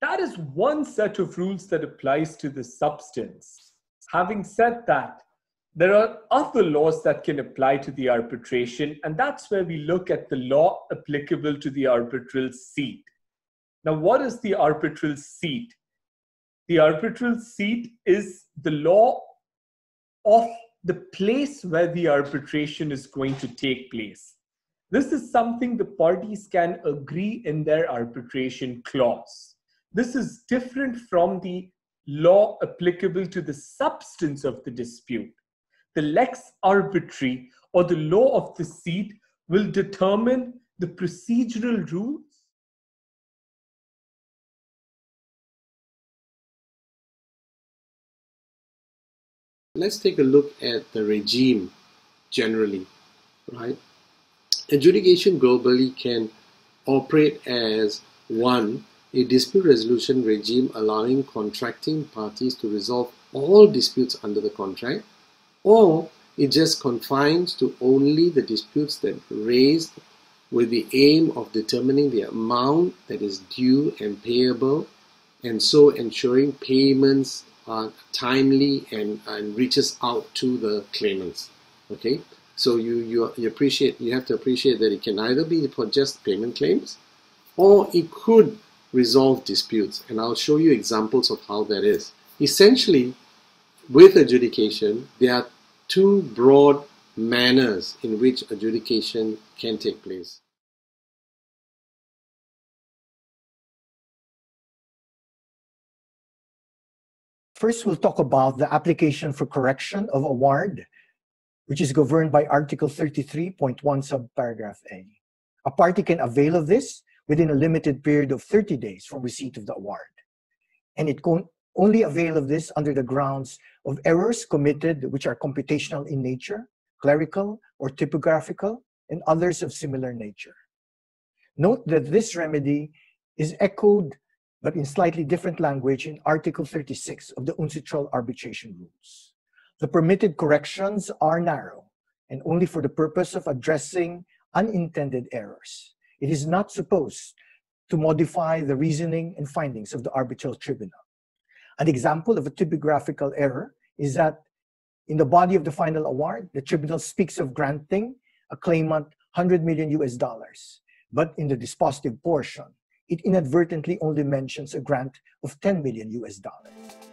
That is one set of rules that applies to the substance. Having said that, there are other laws that can apply to the arbitration, and that's where we look at the law applicable to the arbitral seat. Now, what is the arbitral seat? The arbitral seat is the law of the place where the arbitration is going to take place. This is something the parties can agree in their arbitration clause. This is different from the law applicable to the substance of the dispute. The lex arbitri or the law of the seat will determine the procedural rules Let's take a look at the regime generally, right? Adjudication globally can operate as one, a dispute resolution regime allowing contracting parties to resolve all disputes under the contract, or it just confines to only the disputes that raised with the aim of determining the amount that is due and payable, and so ensuring payments are timely and, and reaches out to the claimants. Okay, so you, you, you appreciate, you have to appreciate that it can either be for just payment claims or it could resolve disputes. And I'll show you examples of how that is. Essentially, with adjudication, there are two broad manners in which adjudication can take place. First, we'll talk about the application for correction of award which is governed by Article 33.1 subparagraph A. A party can avail of this within a limited period of 30 days from receipt of the award. And it can only avail of this under the grounds of errors committed which are computational in nature, clerical or typographical, and others of similar nature. Note that this remedy is echoed but in slightly different language in Article 36 of the UNCITRAL arbitration rules. The permitted corrections are narrow and only for the purpose of addressing unintended errors. It is not supposed to modify the reasoning and findings of the arbitral tribunal. An example of a typographical error is that in the body of the final award, the tribunal speaks of granting a claimant 100 million US dollars, but in the dispositive portion, it inadvertently only mentions a grant of 10 million US dollars.